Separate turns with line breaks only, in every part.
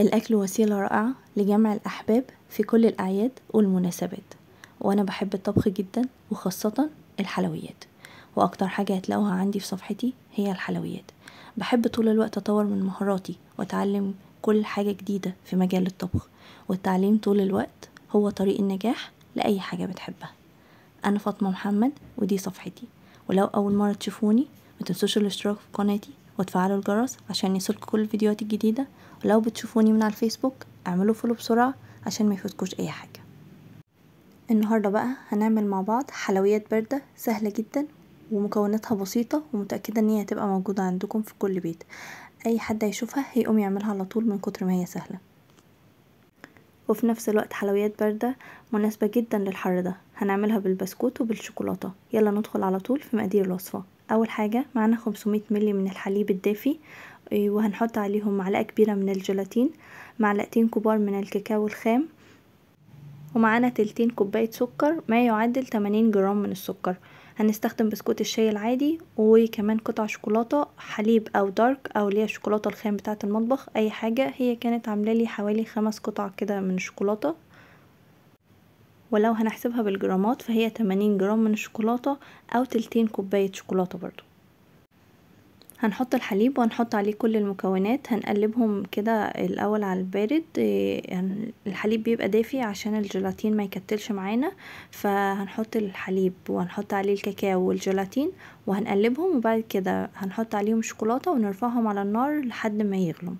الأكل وسيلة رائعة لجمع الأحباب في كل الأعياد والمناسبات وأنا بحب الطبخ جدا وخاصة الحلويات وأكتر حاجة هتلاقوها عندي في صفحتي هي الحلويات. بحب طول الوقت أطور من مهاراتي وأتعلم كل حاجة جديدة في مجال الطبخ والتعليم طول الوقت هو طريق النجاح لأي حاجة بتحبها. أنا فاطمة محمد ودي صفحتي ولو أول مرة تشوفوني متنسوش الاشتراك في قناتي وتفعلوا الجرس عشان يوصلكوا كل الفيديوهات الجديدة. ولو بتشوفوني من على الفيسبوك اعملوا فولو بسرعة عشان ما يفوتكوش أي حاجة. النهاردة بقى هنعمل مع بعض حلويات باردة سهلة جدا ومكوناتها بسيطة ومتأكدة إن هي هتبقى موجودة عندكم في كل بيت. أي حد هيشوفها هيقوم يعملها على طول من كتر ما هي سهلة. وفي نفس الوقت حلويات باردة مناسبة جدا للحر ده. هنعملها بالبسكوت وبالشوكولاتة. يلا ندخل على طول في مقادير الوصفة. أول حاجة معانا 500 ملي من الحليب الدافي وهنحط عليهم معلقة كبيرة من الجيلاتين معلقتين كبار من الكاكاو الخام ومعانا تلتين كوباية سكر ما يعادل 80 جرام من السكر. هنستخدم بسكوت الشاي العادي وكمان قطع شوكولاتة حليب أو dark أو اللي هي الشوكولاتة الخام بتاعة المطبخ أي حاجة هي كانت عاملة لي حوالي خمس قطع كده من الشوكولاتة ولو هنحسبها بالجرامات فهي 80 جرام من الشوكولاتة أو تلتين كوباية شوكولاتة برضو. هنحط الحليب وهنحط عليه كل المكونات هنقلبهم كده الأول على البارد يعني الحليب بيبقى دافي عشان الجيلاتين ما يكتلش معانا فهنحط الحليب وهنحط عليه الكاكاو والجيلاتين وهنقلبهم وبعد كده هنحط عليهم الشوكولاته ونرفعهم على النار لحد ما يغلوا.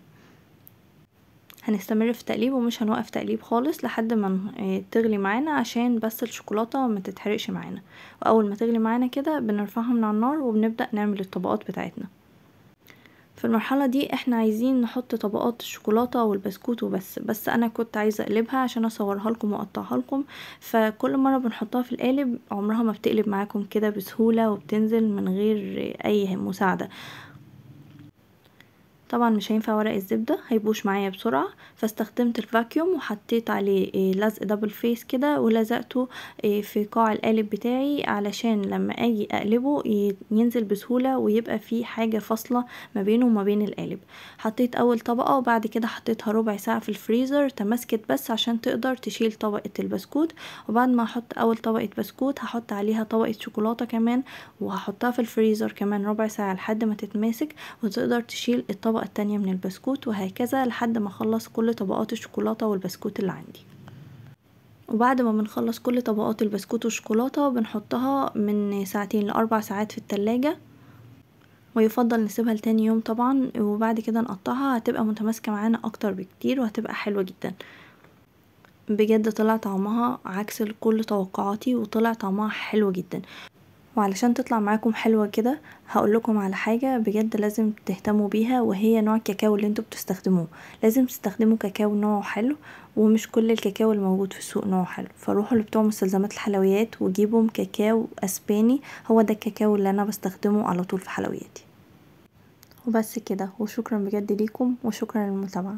هنستمر في تقليب ومش هنوقف تقليب خالص لحد ما تغلي معانا عشان بس الشوكولاتة ما تتحرقش معانا. وأول ما تغلي معانا كده بنرفعها من على النار وبنبدأ نعمل الطبقات بتاعتنا. في المرحلة دي إحنا عايزين نحط طبقات الشوكولاتة والبسكوت وبس. بس أنا كنت عايزة أقلبها عشان أصورها لكم وأقطعها لكم. فكل مرة بنحطها في القالب عمرها ما بتقلب معاكم كده بسهولة وبتنزل من غير أي مساعدة. طبعا مش هينفع ورق الزبدة هيبوش معايا بسرعة. فاستخدمت ال vacuum وحطيت عليه لزق double face كده ولزقته في قاع القالب بتاعي علشان لما أجي أقلبه ينزل بسهولة ويبقى في حاجة فاصلة ما بينه وما بين القالب. حطيت أول طبقة وبعد كده حطيتها ربع ساعة في الفريزر تمسكت بس عشان تقدر تشيل طبقة البسكوت. وبعد ما أحط أول طبقة بسكوت هحط عليها طبقة شوكولاتة كمان وهحطها في الفريزر كمان ربع ساعة لحد ما تتماسك وتقدر تشيل الطبقة التانية من البسكوت وهكذا لحد ما أخلص كل طبقات الشوكولاتة والبسكوت اللي عندي. وبعد ما بنخلص كل طبقات البسكوت والشوكولاتة بنحطها من ساعتين لأربع ساعات في التلاجة. ويفضل نسيبها لتاني يوم طبعا وبعد كده نقطعها هتبقى متماسكة معانا أكتر بكتير وهتبقى حلوة جدا. بجد طلع طعمها عكس كل توقعاتي وطلع طعمها حلو جدا. وعلشان تطلع معاكم حلوة كده هقول لكم على حاجة بجد لازم تهتموا بيها وهي نوع الكاكاو اللي أنتوا بتستخدموه. لازم تستخدموا كاكاو نوعه حلو ومش كل الكاكاو الموجود في السوق نوعه حلو. فروحوا لبتوع مستلزمات الحلويات وجيبوا كاكاو أسباني هو ده الكاكاو اللي أنا بستخدمه على طول في حلوياتي. وبس كده وشكرا بجد ليكم وشكرا للمتابعة.